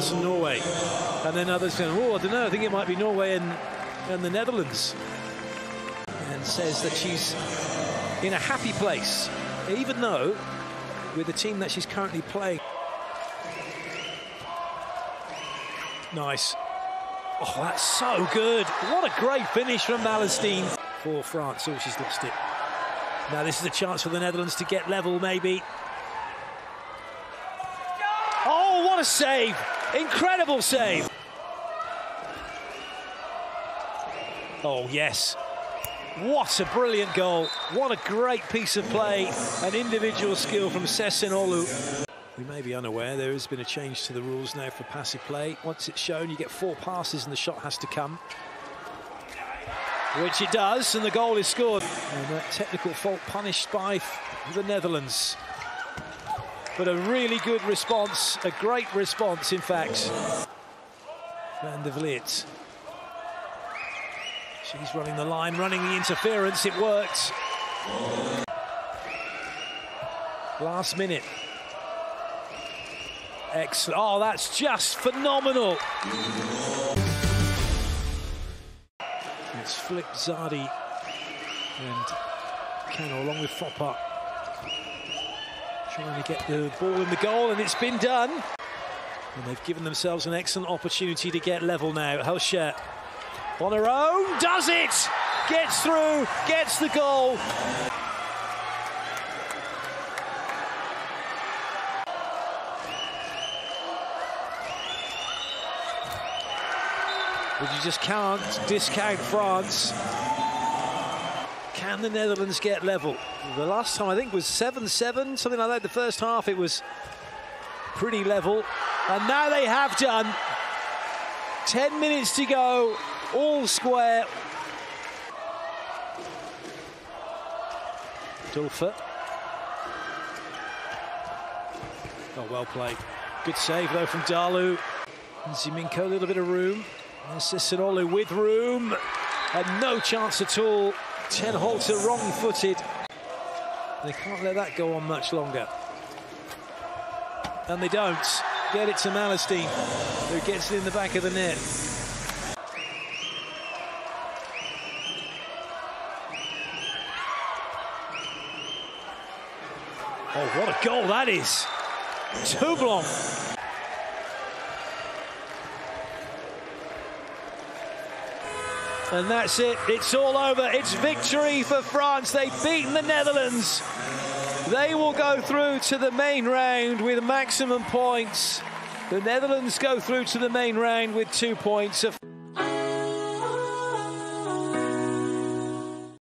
France and Norway. And then others going, oh, I don't know, I think it might be Norway and, and the Netherlands. And says that she's in a happy place, even though with the team that she's currently playing. Nice. Oh, that's so good. What a great finish from Malestein for France. Oh, she's lost it. Now this is a chance for the Netherlands to get level, maybe. Oh, what a save! Incredible save! Oh, yes. What a brilliant goal. What a great piece of play. An individual skill from Sessegnon. We may be unaware there has been a change to the rules now for passive play. Once it's shown, you get four passes and the shot has to come. Which it does, and the goal is scored. And that technical fault punished by the Netherlands. But a really good response, a great response, in fact. Van der Vliet. She's running the line, running the interference, it worked. Last minute. Excellent. Oh, that's just phenomenal. It's Flippes Zaadi and Kanor along with Foppa trying to get the ball in the goal, and it's been done. And they've given themselves an excellent opportunity to get level now. Housheer on her own, does it! Gets through, gets the goal. But you just can't discount France. Can the Netherlands get level? The last time I think was 7-7, something like that. The first half it was pretty level. And now they have done. 10 minutes to go, all square. Dulfer. Oh, well played. Good save, though, from Darleux. Ziminko, a little bit of room. And Sessegnon with room. And no chance at all. Ten Holte wrong-footed. They can't let that go on much longer. And they don't. Get it to Malestein, who gets it in the back of the net. Oh, what a goal that is. Toublanc. And that's it. It's all over. It's victory for France. They've beaten the Netherlands. They will go through to the main round with maximum points. The Netherlands go through to the main round with two points.